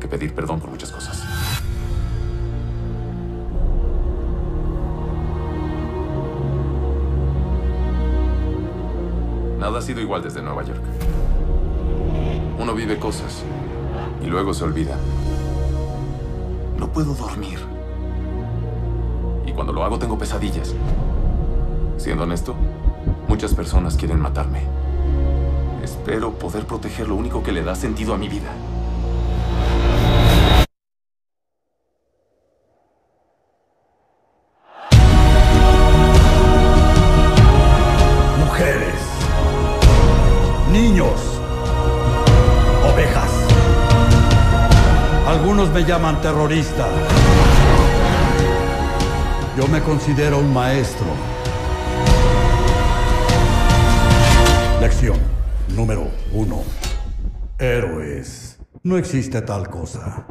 que pedir perdón por muchas cosas. Nada ha sido igual desde Nueva York. Uno vive cosas y luego se olvida. No puedo dormir. Y cuando lo hago tengo pesadillas. Siendo honesto, muchas personas quieren matarme. Espero poder proteger lo único que le da sentido a mi vida. Niños, ovejas. Algunos me llaman terrorista. Yo me considero un maestro. Lección número uno. Héroes. No existe tal cosa.